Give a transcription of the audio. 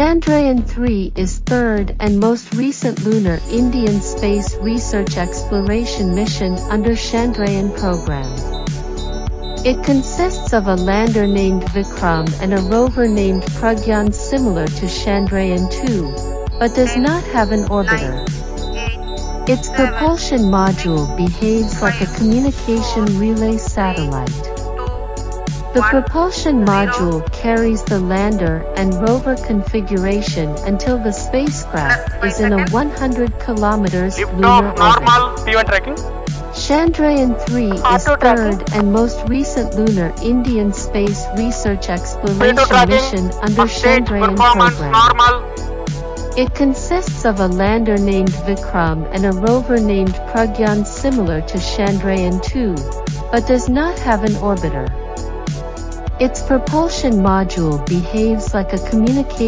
Chandrayaan-3 is third and most recent lunar Indian space research exploration mission under Chandrayaan program. It consists of a lander named Vikram and a rover named Pragyan similar to Chandrayaan-2, but does not have an orbiter. Its propulsion module behaves like a communication relay satellite. The propulsion module carries the lander and rover configuration until the spacecraft is in a 100 kilometers lunar orbit. normal P1 tracking. Chandrayaan-3 is third and most recent lunar Indian space research P2 exploration mission under Chandrayaan program. normal. It consists of a lander named Vikram and a rover named Pragyan similar to Chandrayaan-2, but does not have an orbiter. Its propulsion module behaves like a communication